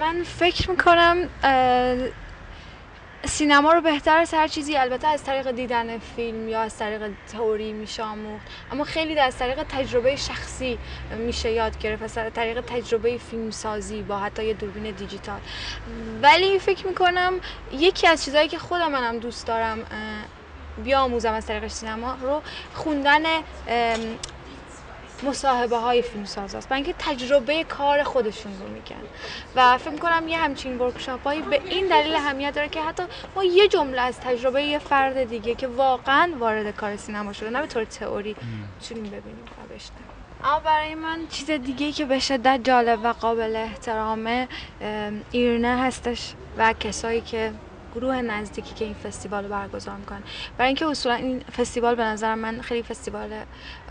من فکر می‌کنم سینما رو بهتر از هر چیزی البته از طریق دیدن فیلم یا از طریق تئوری میشه آموخت. اما خیلی از طریق تجربه شخصی میشه یاد گرفت از طریق تجربه فیلمسازی با حتی یه دوربین دیجیتال. ولی فکر می‌کنم یکی از چیزهایی که خودم منم دوست دارم بیاموزم از طریق سینما رو خوندن مصاحبه های فیلم ساز است اینکه تجربه کار خودشون رو میگن. و فکر کنم یه همچین ورکشاپ هایی به این دلیل اهمیت داره که حتی ما یه جمله از تجربه یه فرد دیگه که واقعا وارد کار سینما شده نه به طور تئوری می‌تونیم ببینیم و بشنویم اما برای من چیز دیگه که به شدت جالب و قابل احترامه ایرنه هستش و کسایی که گروه نزدیکی که این فستیوال رو برگزار می‌کنن برای اینکه اصولا این فستیوال به نظر من خیلی فستیوال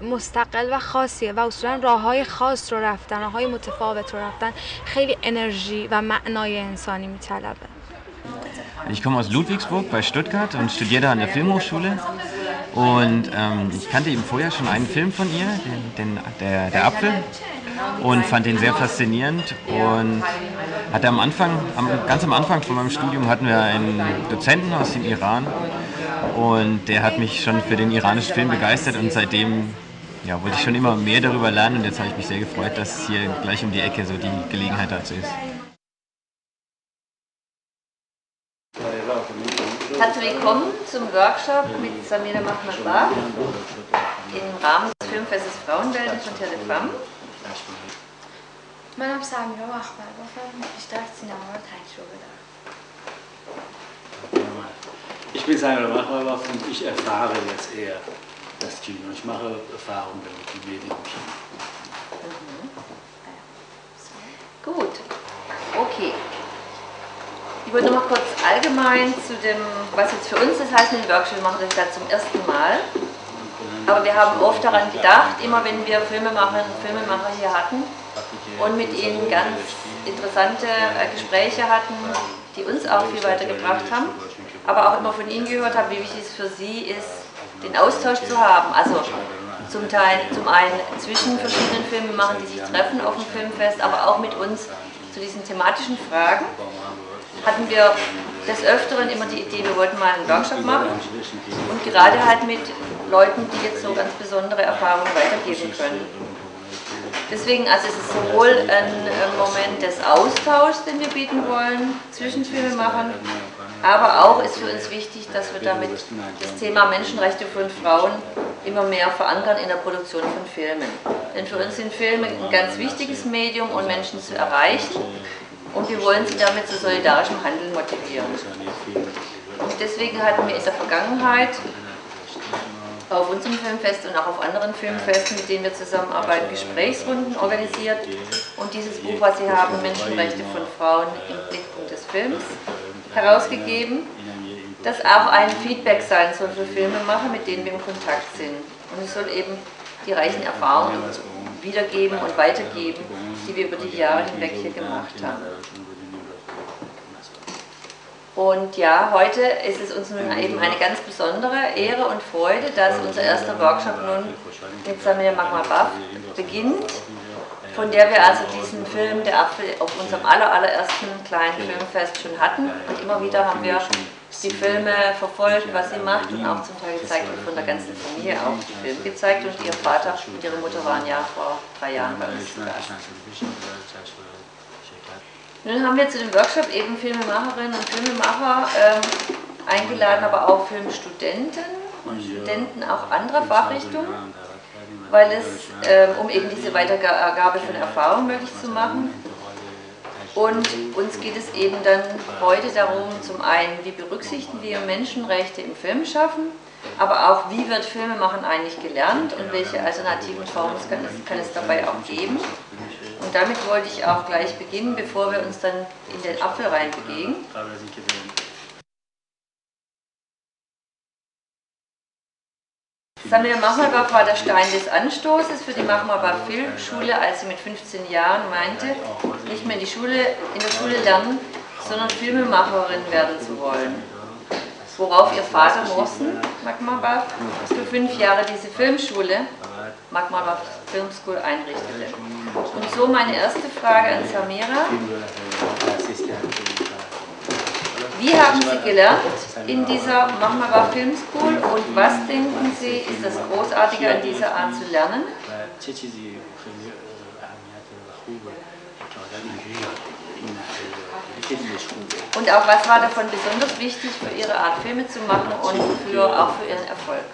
مستقل و خاصیه و اصولا راه های خاص رو رفتن راه های متفاوت رو رفتن خیلی انرژی و معنای انسانی میطلبه. Ich komme aus Ludwigsburg bei Stuttgart und studiere an der Filmhochschule. Und ähm, ich kannte eben vorher schon einen Film von ihr, den, den, der, der Apfel, und fand ihn sehr faszinierend. Und hatte am Anfang, ganz am Anfang von meinem Studium hatten wir einen Dozenten aus dem Iran und der hat mich schon für den iranischen Film begeistert und seitdem ja, wollte ich schon immer mehr darüber lernen und jetzt habe ich mich sehr gefreut, dass hier gleich um die Ecke so die Gelegenheit dazu ist. Herzlich willkommen zum Workshop mit Samira Mahmoudbach im Rahmen des Filmfestes Frauenwelt von Telefam. منم سمیرا مخبر بافم بیشتر سینما رو تجربه دارم Ich bin Samira Machmalbach und ich erfahre jetzt eher das Kino. Ich mache Erfahrungen mit dem Medium Kino. Mhm. Gut, okay. Ich wollte noch mal kurz allgemein zu dem, was jetzt für uns das heißt, mit dem Workshop machen wir das zum ersten Mal. Aber wir haben oft daran gedacht, immer wenn wir Filme machen, Filmemacher hier hatten, und mit ihnen ganz interessante äh, Gespräche hatten, die uns auch viel weitergebracht haben, aber auch immer von ihnen gehört haben, wie wichtig es für sie ist, den Austausch zu haben. Also zum Teil, zum einen zwischen verschiedenen Filmemachern, die sich treffen auf dem Filmfest, aber auch mit uns zu diesen thematischen Fragen hatten wir des Öfteren immer die Idee, wir wollten mal einen Workshop machen und gerade halt mit Leuten, die jetzt so ganz besondere Erfahrungen weitergeben können. Deswegen, also es ist sowohl ein Moment des Austauschs, den wir bieten wollen zwischen Filmemachern, aber auch ist für uns wichtig, dass wir damit das Thema Menschenrechte von Frauen immer mehr verankern in der Produktion von Filmen. Denn für uns sind Filme ein ganz wichtiges Medium, um Menschen zu erreichen und wir wollen sie damit zu solidarischem Handeln motivieren. Und deswegen hatten wir in der Vergangenheit auf unserem Filmfest und auch auf anderen Filmfesten, mit denen wir zusammenarbeiten, Gesprächsrunden organisiert. Und dieses Buch, was Sie haben, Menschenrechte von Frauen im Blickpunkt des Films, herausgegeben, das auch ein Feedback sein soll für Filmemacher, mit denen wir in Kontakt sind. Und es soll eben die reichen Erfahrungen wiedergeben und weitergeben, die wir über die Jahre hinweg hier gemacht haben. Und ja, heute ist es uns nun eben eine ganz besondere Ehre und Freude, dass unser erster Workshop nun mit Samir Magmabaf beginnt, von der wir also diesen Film Der Apfel auf unserem aller, allerersten kleinen Filmfest schon hatten. Und immer wieder haben wir die Filme verfolgt, was sie macht und auch zum Teil gezeigt und von der ganzen Familie auch die Filme gezeigt. Und ihr Vater und ihre Mutter waren ja vor drei Jahren bei uns zu Gast. Nun haben wir zu dem Workshop eben Filmemacherinnen und Filmemacher ähm, eingeladen, aber auch Filmstudenten und Studenten auch anderer Fachrichtungen, weil es, äh, um eben diese Weitergabe von Erfahrung möglich zu machen. Und uns geht es eben dann heute darum, zum einen, wie berücksichtigen wir Menschenrechte im Film schaffen, aber auch, wie wird Filmemachen eigentlich gelernt und welche alternativen Formen kann es, kann es dabei auch geben. Und damit wollte ich auch gleich beginnen, bevor wir uns dann in den Apfel reinbegeben. Samir Mahmalbach war der Stein des Anstoßes für die Mahmalbach Filmschule, als sie mit 15 Jahren meinte, nicht mehr in, die Schule, in der Schule lernen, sondern Filmemacherin werden zu wollen. Worauf ihr Vater Morsen Mahmalbach für fünf Jahre diese Filmschule, Magmadov Film School einrichtete. Und so meine erste Frage an Samira. Wie haben Sie gelernt in dieser Mahmara Film School und was denken Sie ist das Großartige an dieser Art zu lernen? Und auch was war davon besonders wichtig für Ihre Art Filme zu machen und für, auch für Ihren Erfolg?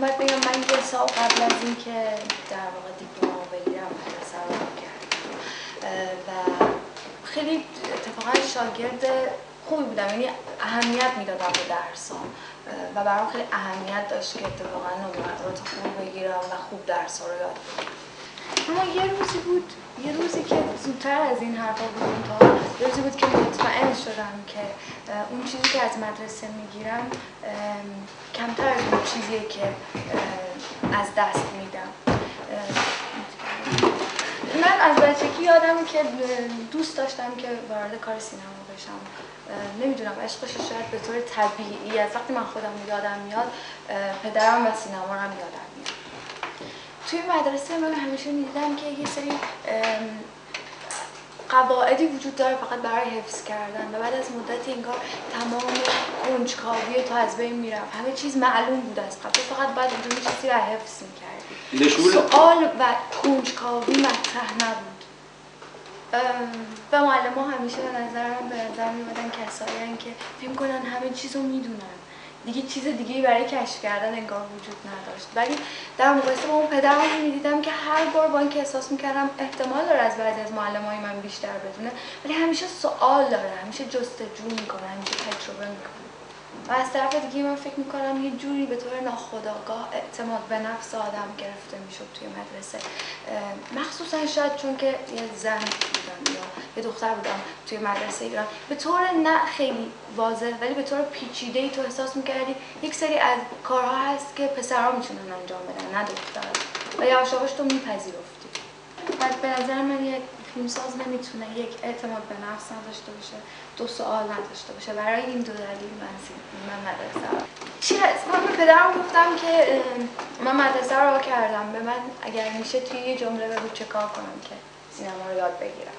من باید بگم من یه سال قبل از اینکه در واقع دیپلم بگیرم مدرسه رو کردم و خیلی اتفاقا شاگرد خوبی بودم یعنی اهمیت می‌دادم به درسام. و برام خیلی اهمیت داشت که اتفاقا نمرات خوب بگیرم و خوب درس رو یاد بگیرم. اما یه روزی بود یه روزی که زودتر از این حرفا بود تا روزی بود که مطمئن شدم که اون چیزی که از مدرسه می‌گیرم کمتر از اون چیزیه که از دست میدم. من از بچگی یادم که دوست داشتم که وارد کار سینما بشم. نمی‌دونم عشقش شاید به طور طبیعی از وقتی من خودم یادم میاد پدرم و سینما رو هم یادم میاد. توی مدرسه من همیشه می‌دیدم که یه سری قواعدی وجود داره فقط برای حفظ کردن و بعد از مدت انگار تمام کنجکاوی تو از بین می‌رفت. همه چیز معلوم بود از قبل. فقط باید اونجا یه چیزی رو حفظ می‌کردی. سوال و کنجکاوی مطرح نبود. و معلم ها همیشه به نظرم به نظر میمدن کسایی که فکر کنن همه چیز رو می‌دونن. دیگه چیز دیگه برای کشف کردن انگار وجود نداشت. ولی در مقایسه با اون پدرم می‌دیدم که هر بار با اینکه احساس می‌کردم احتمال داره از بعضی از معلم های من بیشتر بدونه ولی همیشه سوال داره همیشه جستجو می‌کنه همیشه تجربه می‌کنه. و از طرف دیگه من فکر می‌کنم یه جوری به طور ناخودآگاه اعتماد به نفس آدم گرفته می‌شد توی مدرسه. مخصوصا شاید چون که یه زن بودم یا یه دختر بودم توی مدرسه ایران. به طور نه خیلی واضح ولی به طور پیچیده ای تو احساس می‌کردی یک سری از کارها هست که پسرها می‌تونن انجام بدن نه دخترها. و یواش یواش تو میپذیرفتی. بعد به نظر من یک فیلمساز نمی‌تونه یک اعتماد به نفس نداشته باشه دو سوال نداشته باشه. برای این دو دلیل من من مدرسه چی هست؟ من به پدرم گفتم که من مدرسه رو کردم. به من اگر میشه توی یه جمله بگو چه کار کنم که سینما رو یاد بگیرم.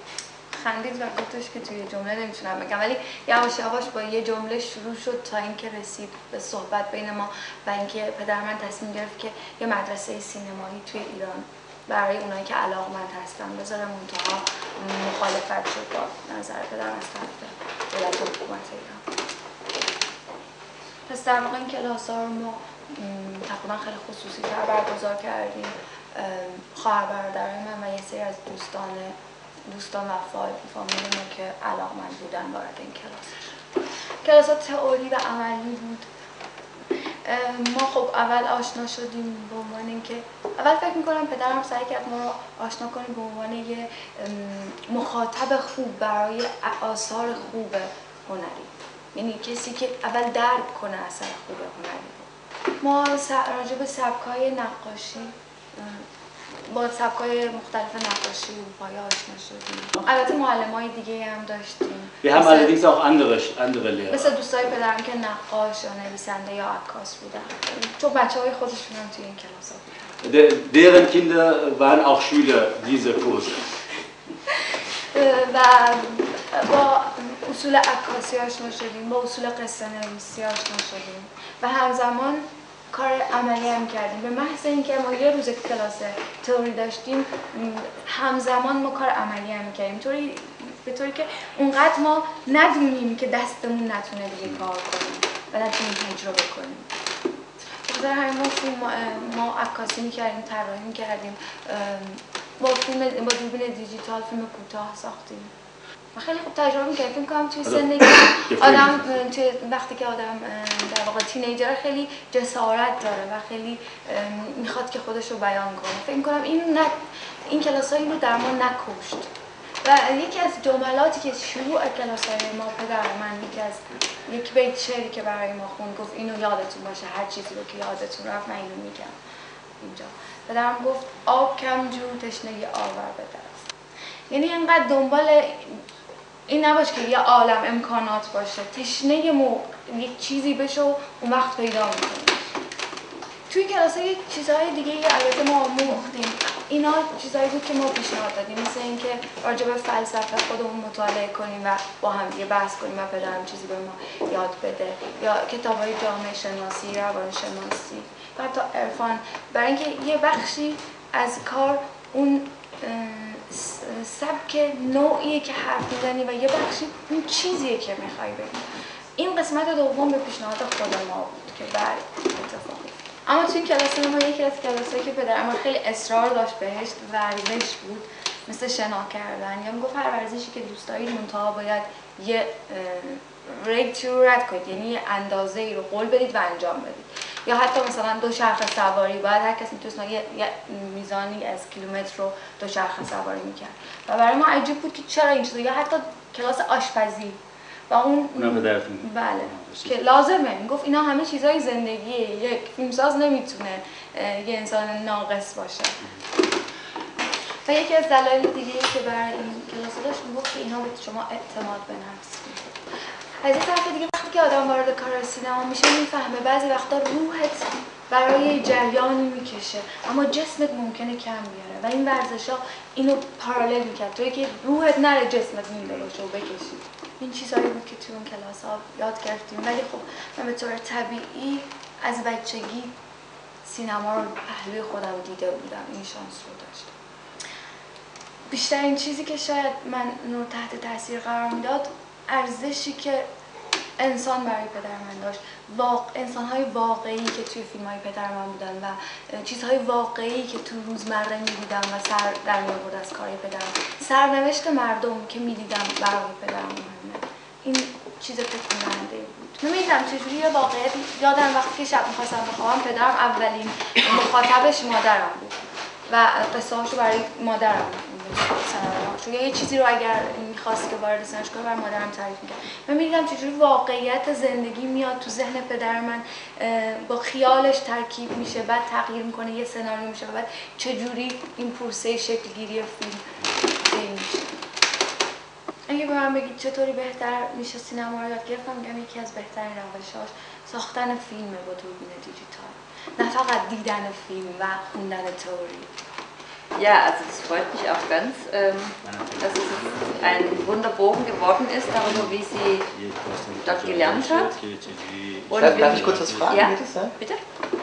خندید و گفتش که توی جمله نمی‌تونم بگم. ولی یواش یواش با یه جمله شروع شد تا اینکه رسید به صحبت بین ما و اینکه پدر من تصمیم گرفت که یه مدرسه سینمایی توی ایران برای اونایی که علاقمند هستن. بذاره منتها مخالفت شد با نظر پدرم از طرف دولت و حکومت ایران. پس در واقع این کلاس ها رو ما تقریبا خیلی خصوصی تر برگزار کردیم. خواهر برادرای من و یه سری از دوستان دوستان و فا- فامیل ما که علاقمند بودن وارد این کلاس. کلاس ها تئوری و عملی بود. ما خب اول آشنا شدیم به عنوان اینکه اول فکر می‌کنم پدرم سعی کرد ما رو آشنا کنیم به عنوان یه مخاطب خوب برای آثار خوب هنری یعنی کسی که اول درک کنه اثر خوب هنری. ما راجع به سبکای نقاشی با سبکای مختلف نقاشی اروپایی آشنا شدیم. البته معلم های دیگه هم داشتیم. Wir haben allerdings auch andere, andere Lehrer. مثل دوستای پدرم که نقاش یا نویسنده یا عکاس بودن. چون بچه های خودشون هم توی این کلاس ها بودن. Der, deren Kinder waren auch Schüler dieser Kurse. و با اصول عکاسی آشنا شدیم با اصول قصه نویسی آشنا شدیم. و همزمان کار عملی هم کردیم. به محض اینکه ما یه روز کلاس تئوری داشتیم همزمان ما کار عملی هم کردیم. طوری به طوری که اونقدر ما ندونیم که دستمون نتونه دیگه کار کنیم و نتونیم تجربه کنیم بخاطر همین ما فیلم ما عکاسی می‌کردیم طراحی می‌کردیم با فیلم با دوربین دیجیتال فیلم کوتاه ساختیم. و خیلی خوب تجربه می‌کردیم فکر کنم توی فیلم. آدم توی وقتی که آدم در واقع تینیجر خیلی جسارت داره و خیلی می‌خواد که خودش رو بیان کنه. فکر می‌کنم این نه این کلاس این رو در ما نکشت. و یکی از جملاتی که شروع کلاس های ما پدر من یکی از یک بیت شعری که برای ما خون گفت اینو یادتون باشه هر چیزی رو که یادتون رفت من اینو میگم. اینجا. پدرم گفت آب کم جو تشنگی آور به دست. یعنی اینقدر دنبال این نباش که یه عالم امکانات باشه. تشنه مو... یک چیزی بشه و اون وقت پیدا می‌کنی. توی کلاس های چیزهای دیگه البته ما آموختیم. اینا چیزهایی بود که ما پیشنهاد دادیم. مثل اینکه راجع به فلسفه خودمون مطالعه کنیم و با هم دیگه بحث کنیم و پدرم چیزی به ما یاد بده. یا کتاب های جامعه شناسی روان شناسی. و حتی عرفان. برای اینکه یه بخشی از کار اون سبک نوعیه که حرف می‌زنی و یه بخشی اون چیزیه که می‌خوای بگی. این قسمت دوم به پیشنهاد خود ما بود که بعد اتفاق اما تو این کلاس ما یکی از کلاسایی که پدرم خیلی اصرار داشت بهش ورزش بود مثل شنا کردن. یا می‌گفت هر ورزشی که دوست دارید منتها باید یه ریت رو رد کنید یعنی اندازه ای رو قول بدید و انجام بدید. یا حتی مثلا دو شرخ سواری باید هر کسی می‌تونست یه, یه میزانی از کیلومتر رو دو شرخ سواری می‌کرد. و برای ما عجیب بود که چرا این چیزا؟ یا حتی کلاس آشپزی. و اون بله. که لازمه. می‌گفت اینا همه چیزای زندگیه. یک فیلمساز نمی‌تونه یه انسان ناقص باشه. و یکی از دلایل دیگه که برای این کلاس داشت می‌گفت که اینا به شما اعتماد به نفس از این طرف دیگه وقتی که آدم وارد کار سینما میشه می‌فهمه بعضی وقتا روحت برای جریانی می‌کشه. اما جسمت ممکنه کم بیاره و این ورزش ها اینو پارالل می‌کرد. توی که روحت نره جسمت مونده باشه و بکشی. این چیزهایی بود که توی اون کلاس ها یاد گرفتیم. ولی خب من به طور طبیعی از بچگی سینما رو پهلوی خودم دیده بودم. این شانس رو داشتم. بیشترین چیزی که شاید من رو تحت تاثیر قرار می‌داد ارزشی که انسان برای پدر من داشت. واق... انسان های واقعی که توی فیلم های پدر من بودن و چیزهای واقعی که تو روزمره می‌دیدم و سر در میابود از کارهای پدرم سرنوشت مردم که می‌دیدم برای پدرم مهمه این چیز تکوننده بود. نمی‌دونم چجوری یه واقعیت یادم وقتی که شب می‌خواستم بخوابم پدرم اولین مخاطبش مادرم بود و قصه برای مادرم چون یه چیزی رو اگر می‌خواست که وارد سنش کنه بر مادرم تعریف می‌کرد. من می‌دیدم چجوری واقعیت زندگی میاد تو ذهن پدر من با خیالش ترکیب میشه بعد تغییر می‌کنه یه سناریو میشه بعد چجوری این پروسه شکلگیری فیلم اگه به من بگید چطوری بهتر میشه سینما رو یاد گرفتم میگم یکی از بهترین روشهاش ساختن فیلم با دوربین دیجیتال. نه فقط دیدن فیلم و خوندن تئوری. Ja, also es freut mich auch ganz, ähm, dass es ein Wunderbogen geworden ist, darüber, wie sie dort gelernt hat. Und darf, ich kurz was fragen? Ja, bitte?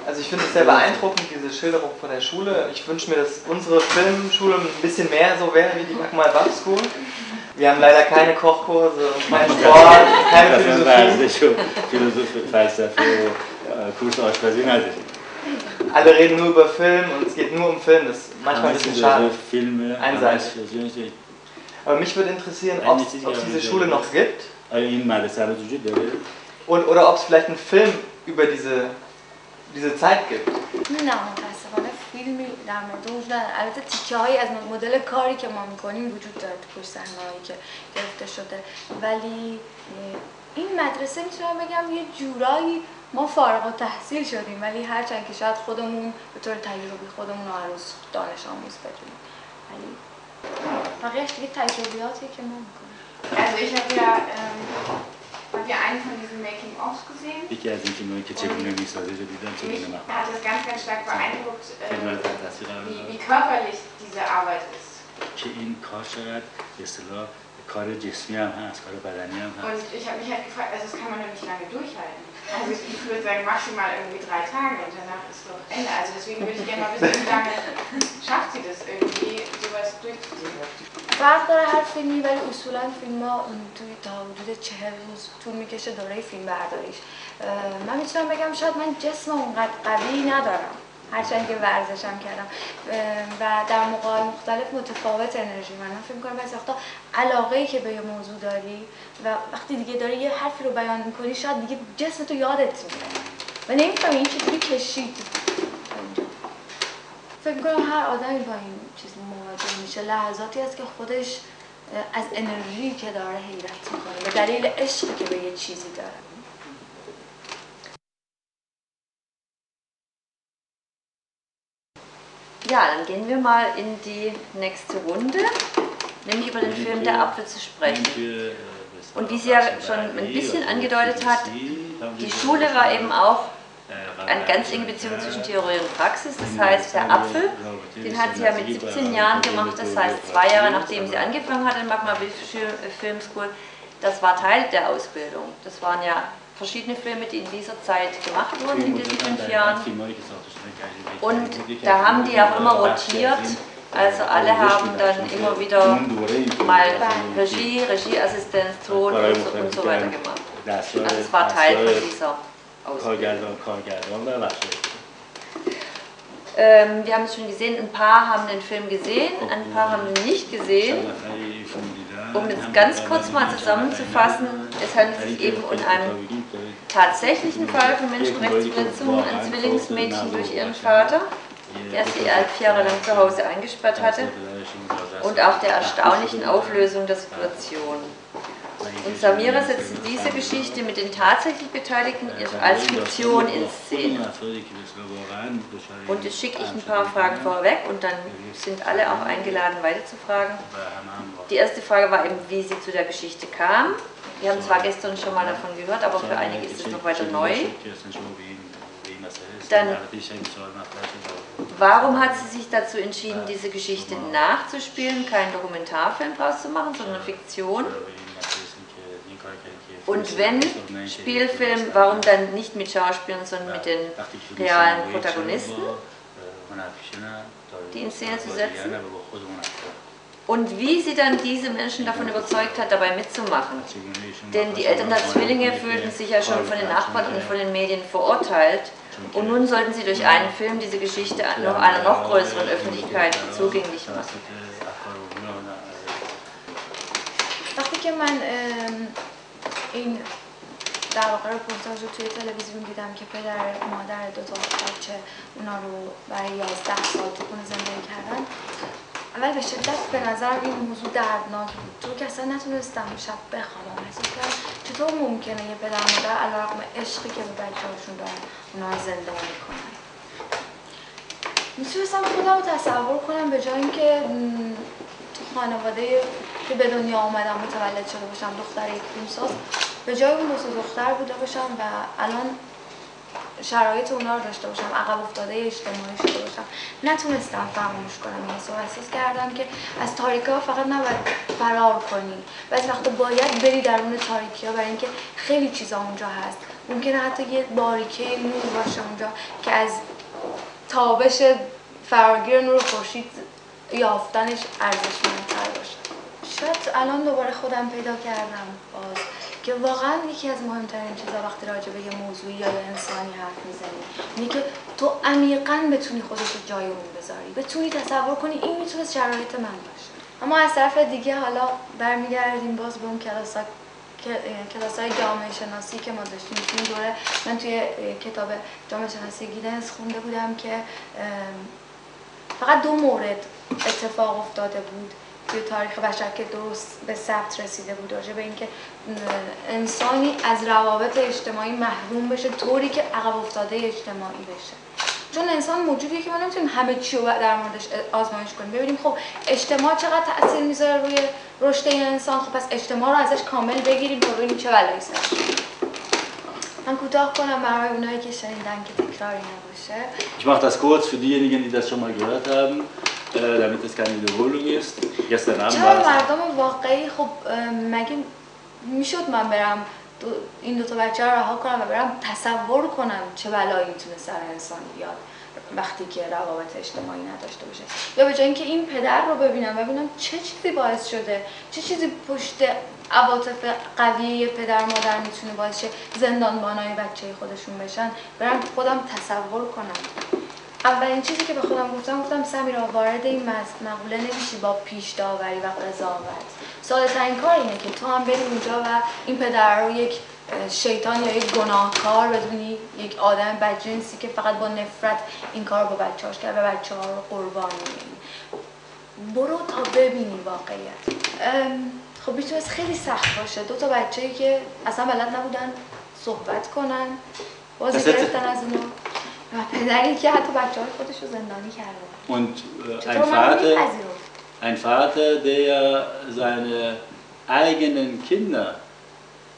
Also ich finde es sehr beeindruckend, diese Schilderung von der Schule. Ich wünsche mir, dass unsere Filmschule ein bisschen mehr so wäre wie die Magmal Buff School. Wir haben leider keine Kochkurse und keinen Sport, keine Philosophie. Philosophie, Falsafe, Kurs Aşpazı nedir? Alle reden nur über Film und es geht nur um Film. Das ist manchmal ein bisschen schade. Filme, Einseitig. Aber mich würde interessieren, ob es diese Schule noch gibt. Und, oder ob es vielleicht einen Film über diese, diese Zeit gibt. نه متاسفانه فیلمی در مورد وجود نداره البته تیکه هایی از مدل کاری که ما می‌کنیم وجود داره تو پشت هایی که گرفته شده ولی این مدرسه می‌تونم بگم یه جورایی ما فارغ و تحصیل شدیم ولی هرچند که شاید خودمون به طور تجربی خودمون رو هنوز دانش آموز بدونیم ولی بقیهش دیگه تجربیاتی که ما می‌کنیم Also ich habe ja, ähm, hab ja einen von diesen Making-ofs gesehen. Ich از این فیلمایی که چگونه می‌سازه رو دیدم چگونه Mich hat das ganz, ganz stark beeindruckt, äh, wie, wie körperlich diese Arbeit ist. که این کار چقدر به اصطلاح کار جسمی هم هست کار بدنی هم هست Und ich habe mich halt gefragt, also das kann man ja nicht lange durchhalten. Also ich, würde sagen maximal irgendwie drei Tage und danach ist doch Ende. Also deswegen würde ich gerne mal wissen, wie lange schafft sie das irgendwie, sowas durchzuziehen. فرق داره هر فیلمی ولی اصولا فیلم ها توی تا حدود چهل روز طول می‌کشه دوره فیلم برداریش من می‌تونم بگم شاید من جسم اونقدر قوی ندارم هرچند که ورزشم کردم. و در موقع مختلف متفاوت انرژی من. من فکر می‌کنم بعضی وقتا علاقه ای که به یه موضوع داری و وقتی دیگه داری یه حرفی رو بیان می‌کنی شاید دیگه جسم تو یادت میره. و نمی‌فهمی این چطوری کشید فکر می‌کنم هر آدمی با این چیز مواجه میشه. لحظاتی هست که خودش از انرژی که داره حیرت می‌کنه. به دلیل عشقی که به یه چیزی داره. Ja, dann gehen wir mal in die nächste Runde, nämlich über den Film Der Apfel zu sprechen. Und wie sie ja schon ein bisschen angedeutet hat, die Schule war eben auch eine ganz enge Beziehung zwischen Theorie und Praxis. Das heißt, der Apfel, den hat sie ja mit 17 Jahren gemacht, das heißt zwei Jahre nachdem sie angefangen hat in Magma Film School. Das war Teil der Ausbildung. Das waren ja verschiedene Filme, die in dieser Zeit gemacht wurden, in diesen fünf Jahren. Und da haben die auch immer rotiert. Also alle haben dann immer wieder mal Regie, Regieassistenz, Ton und so, und so weiter gemacht. Also es war Teil von dieser Ausbildung. Ähm, wir haben es schon gesehen, ein paar haben den Film gesehen, ein paar haben ihn nicht gesehen. Um es ganz kurz mal zusammenzufassen, es handelt sich eben um einen tatsächlichen Fall von Menschenrechtsverletzungen an Zwillingsmädchen durch ihren Vater, der sie elf Jahre lang zu Hause eingesperrt hatte, und auch der erstaunlichen Auflösung der Situation. Und Samira setzt diese Geschichte mit den tatsächlich Beteiligten als Fiktion in Szene. Und jetzt schicke ich ein paar Fragen vorweg und dann sind alle auch eingeladen, weiterzufragen. Die erste Frage war eben, wie sie zu der Geschichte kam. Wir haben zwar gestern schon mal davon gehört, aber für einige ist es noch weiter neu. Dann, warum hat sie sich dazu entschieden, diese Geschichte nachzuspielen, keinen Dokumentarfilm draus zu machen, sondern Fiktion? Und wenn Spielfilm, warum dann nicht mit Schauspielern, sondern mit den realen Protagonisten, die in Szene zu setzen? Und wie sie dann diese Menschen davon überzeugt hat, dabei mitzumachen. Denn die Eltern der Zwillinge fühlten sich ja schon von den Nachbarn und von den Medien verurteilt. Und nun sollten sie durch einen Film diese Geschichte noch einer noch größeren Öffentlichkeit zugänglich machen. وقتی که من این در واقع رپورتاج رو توی تلویزیون دیدم که پدر مادر دو تا بچه اونا رو برای 11 سال تو خونه زندگی کردن. اول به شدت به نظر این موضوع دردناک بود. تو که اصلا نتونستم شب بخوابم. احساس کردم چطور ممکنه یه پدر مادر علیرغم عشقی که به بچه هاشون دارن اونا رو زنده می‌کنن؟ می‌تونستم خودم رو تصور کنم به جای اینکه تو خانواده که به دنیا آمدم متولد شده باشم دختر یک فیلمساز به جای اون دو دختر بوده باشم و الان شرایط اونا رو داشته باشم عقب افتاده اجتماعی شده باشم. نتونستم فراموش کنم این حسو احساس کردم که از تاریکی ها فقط نباید فرار کنی. بعضی وقتا باید بری درون تاریکی ها برای اینکه خیلی چیزا اونجا هست. ممکنه حتی یه باریکه نور باشه اونجا که از تابش فراگیر نور خورشید یافتنش ارزشمندتر باشه. شاید الان دوباره خودم پیدا کردم. باز. که واقعا یکی از مهمترین چیزا وقتی راجع به یه موضوعی یا یه انسانی حرف می‌زنی اینه که تو عمیقا بتونی خودت رو جای اون بذاری. بتونی تصور کنی این می‌تونست شرایط من باشه. اما از طرف دیگه حالا برمیگردیم باز به اون کلاس کلاس های جامعه شناسی که ما داشتیم. این دوره من توی کتاب جامعه شناسی گیدنس خونده بودم که فقط دو مورد اتفاق افتاده بود. توی تاریخ بشر که درست به ثبت رسیده بود راجع به اینکه انسانی از روابط اجتماعی محروم بشه طوری که عقب افتاده اجتماعی بشه. چون انسان موجودیه که ما نمی‌تونیم همه چی رو در موردش آزمایش کنیم. ببینیم خب اجتماع چقدر تاثیر می‌ذاره روی رشد انسان؟ خب پس اجتماع رو ازش کامل بگیریم تا ببینیم چه بلایی من کوتاه کنم برای اونایی که شنیدن که تکراری نباشه. Ich mache das kurz für diejenigen, die das schon mal gehört haben. Damit es keine Wiederholung ist. Gestern Abend چرا مردم واقعی خب مگه می‌شد من برم دو این دو تا بچه رو رها کنم و برم تصور کنم چه بلایی می‌تونه سر انسان بیاد وقتی که روابط اجتماعی نداشته باشه؟ یا به جای اینکه این پدر رو ببینم ببینم چه چیزی باعث شده چه چیزی پشت عواطف قوی پدر مادر می‌تونه باعث شه زندانبانای بچه خودشون بشن؟ برم خودم تصور کنم. اولین چیزی که به خودم گفتم گفتم سمیرا وارد این مقوله نمیشی با پیش داوری و قضاوت. ساده ترین کار اینه که تو هم بری اونجا و این پدر رو یک شیطان یا یک گناهکار بدونی یک آدم بدجنسی که فقط با نفرت این کار با بچه‌هاش کرد و بچه ها رو قربان برو تا ببینی واقعیت. خب می‌تونست خیلی سخت باشه. دو تا بچه‌ای که اصلا بلد نبودن صحبت کنن بازی گرفتن از اونو Und äh, ein, Vater, ein Vater, der seine eigenen Kinder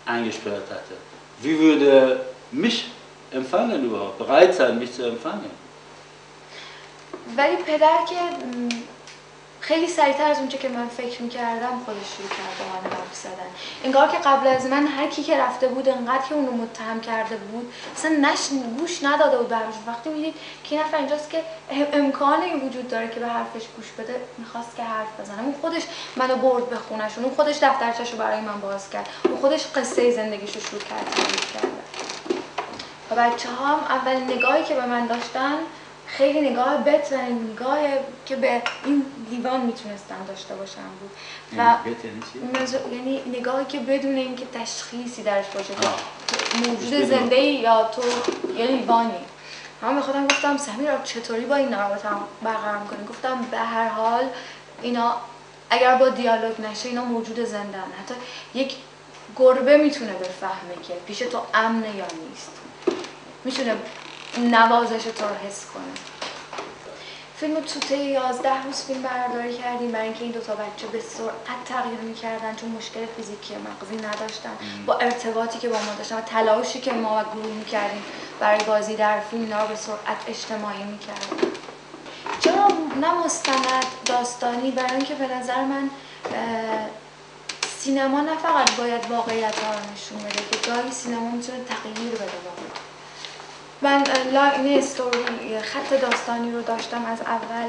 eingesperrt hatte. Wie würde mich empfangen überhaupt, bereit sein, mich zu empfangen. ولی پدر که م، خیلی سریعتر از اونچه که من فکر می‌کردم خودش شروع کرد با من حرف زدن. انگار که قبل از من هر کی که رفته بود انقدر که اونو متهم کرده بود اصلا نش گوش نداده بود به حرفش وقتی می‌دید که این نفر اینجاست که ام- امکانی وجود داره که به حرفش گوش بده می‌خواست که حرف بزنه. اون خودش منو برد به خونشون اون خودش دفترچه‌شو برای من باز کرد. اون خودش قصه زندگیشو شروع کرد تعریف و بچه هم اولین نگاهی که به من داشتن خیلی نگاه بت و نگاه که به این لیوان می‌تونستن داشته باشن بود. و یعنی بت یعنی یعنی نگاهی که بدون اینکه تشخیصی درش باشه. موجود. زنده ای یا تو یه لیوانی. من به خودم گفتم سمیرا چطوری با این رابطه هم برقرار می‌کنی؟ گفتم به هر حال اینا اگر با دیالوگ نشه اینا موجود زنده حتی یک گربه می‌تونه بفهمه که پیش تو امنه یا نیست. می‌تونه نوازش تو رو حس کنه. فیلم رو تو طی 11 روز فیلم برداری کردیم برای اینکه این دوتا بچه به سرعت تغییر می‌کردن چون مشکل فیزیکی مغزی نداشتن. با ارتباطی که با ما داشتن و تلاشی که ما و گروه می‌کردیم برای بازی در فیلم اینا به سرعت اجتماعی می‌کردیم چرا نه مستند داستانی؟ برای اینکه به نظر من سینما نه فقط باید واقعیت ها رو نشون بده که گاهی سینما می‌تونه تغییر بده واقعا. من لاین استوری خط داستانی رو داشتم از اول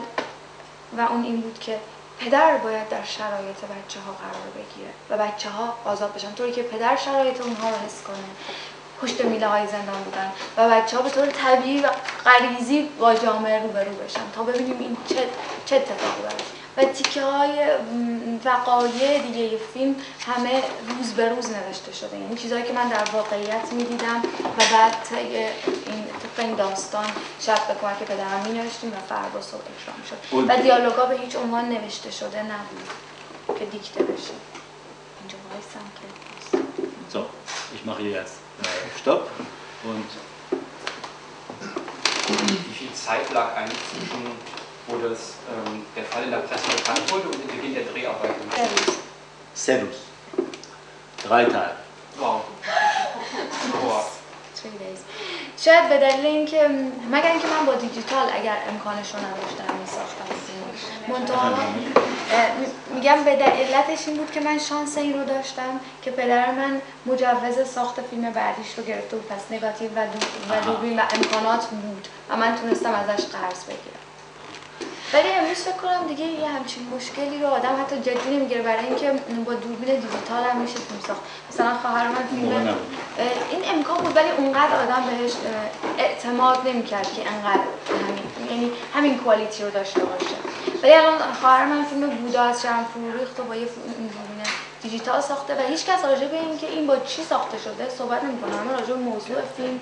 و اون این بود که پدر باید در شرایط بچه ها قرار بگیره و بچه ها آزاد بشن. طوری که پدر شرایط اونها رو حس کنه. پشت میله های زندان بودن و بچه ها به طور طبیعی و غریزی با جامعه روبرو بشن تا ببینیم این چه, چه اتفاقی براش و تیکه های وقایع دیگه فیلم همه روز به روز نوشته شده. یعنی چیزهایی که من در واقعیت می‌دیدم و بعد این طبق این داستان شب به کمک پدرم می نوشتیم و فردا صبح اکرام شد. و دیالوگا به هیچ عنوان نوشته شده نبود که دیکته بشه. اینجا وایسم که So, ich mache jetzt äh, Stopp. Und Wie viel Zeit lag eigentlich zwischen, wo das, ähm, der Fall in der Presse bekannt wurde und dem Beginn der Dreharbeiten? Servus. Drei Tage. Wow. Wow. Three days. شاید به دلیل اینکه مگر اینکه من با دیجیتال اگر امکانش رو نداشتم میساختم منتها می- میگم به علتش این بود که من شانس این رو داشتم که پدر من مجوز ساخت فیلم بعدیش رو گرفته بود پس نگاتیو و دو- و دوربین و امکانات بود و من تونستم ازش قرض بگیرم ولی امروز فکر کنم دیگه یه همچین مشکلی رو آدم حتی جدی نمی‌گیره برای اینکه با دوربین دیجیتال هم میشه فیلم ساخت. مثلا خواهر من فیلم این امکان بود ولی اونقدر آدم بهش اعتماد نمی‌کرد که انقدر همین یعنی همین کوالیتی رو داشته باشه. ولی الان خواهر من فیلم بودا از شرم فرو ریخت و با یه دوربین دیجیتال ساخته و هیچ کس راجع به این که این با چی ساخته شده صحبت نمی‌کنه. همه راجع به موضوع فیلم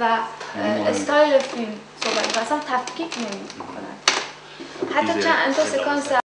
و مهم. استایل فیلم صحبت می‌کنن. اصلا تفکیک نمی‌کنن حتى كان انتو سيكونسا